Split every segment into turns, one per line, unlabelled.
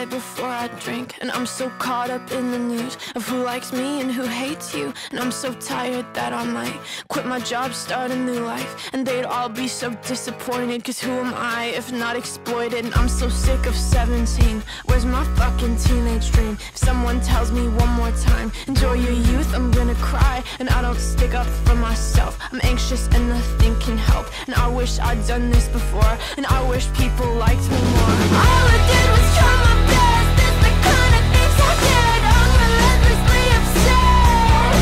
lie before I drink. And I'm so caught up in the news of who likes me and who hates you. And I'm so tired that I might quit my job, start a new life. And they'd all be so disappointed, cause who am I if not exploited? And I'm so sick of 17. Where's my fucking teenage dream? If someone tells me one more time, enjoy your youth, I'm gonna cry. And I don't stick up for myself. I'm anxious and nothing can help. And I wish I'd done this before. And I wish people liked me more. All I did was try my best. It's the kind of things I did. I'm relentlessly upset.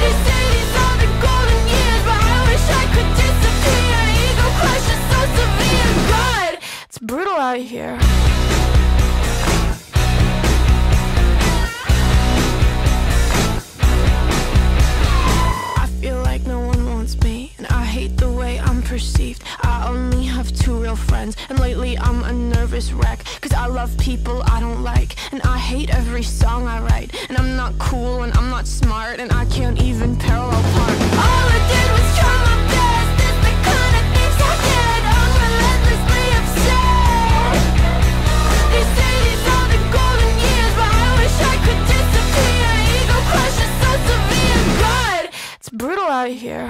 They say these are the golden years, but I wish I could disappear. Ego crush is so severe. God, it's brutal out here. Perceived. I only have two real friends, and lately I'm a nervous wreck. Cause I love people I don't like, and I hate every song I write. And I'm not cool, and I'm not smart, and I can't even parallel park. All I did was try my best, the kind of things I did. I'm relentlessly. They say these are the golden years, but I wish I could disappear. Ego crush is so severe. It's brutal out here.